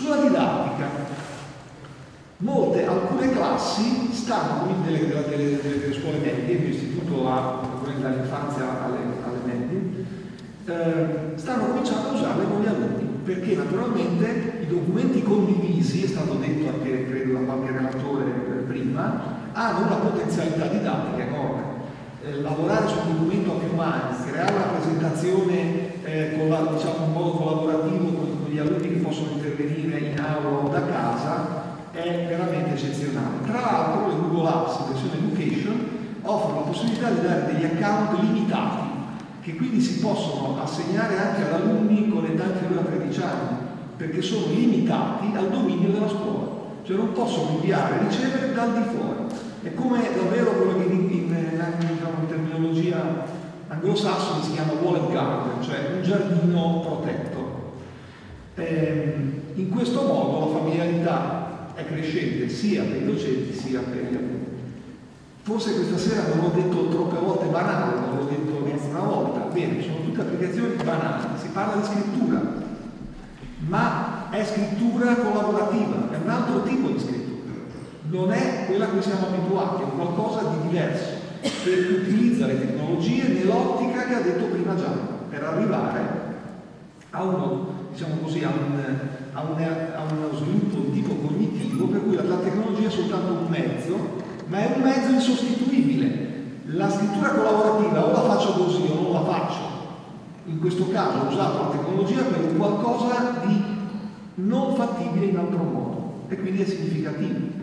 Sulla didattica, molte, alcune classi stanno, quindi delle, delle, delle scuole medie, l'istituto ha dall'infanzia alle, alle medie, eh, stanno cominciando a usarle con gli alunni, perché naturalmente i documenti condivisi, è stato detto anche credo da qualche relatore prima, hanno una potenzialità didattica enorme. Eh, lavorare su un documento a più mani, creare una presentazione eh, con la, diciamo, in modo collaborativo con, con gli alunni che possono intervenire in aula da casa è veramente eccezionale. Tra l'altro le Google Apps versione Education offrono la possibilità di dare degli account limitati che quindi si possono assegnare anche ad alunni con età inferiore a 13 anni perché sono limitati al dominio della scuola. Cioè non possono inviare e ricevere dal di fuori. È come davvero quello che in, in, in, in terminologia anglosassone si chiama wallet garden cioè un giardino protetto ehm, in questo modo la familiarità è crescente sia per i docenti sia per gli alunni Forse questa sera non l'ho detto troppe volte banale, non l'ho detto una volta. Bene, sono tutte applicazioni banali, si parla di scrittura, ma è scrittura collaborativa, è un altro tipo di scrittura. Non è quella a cui siamo abituati, è qualcosa di diverso, che utilizza le tecnologie nell'ottica che ha detto prima già, per arrivare a uno, diciamo così, a, un, a, un, a uno sviluppo di tipo cognitivo per cui la, la tecnologia soltanto un mezzo ma è un mezzo insostituibile. La scrittura collaborativa o la faccio così o non la faccio. In questo caso ho usato la tecnologia per qualcosa di non fattibile in altro modo e quindi è significativo.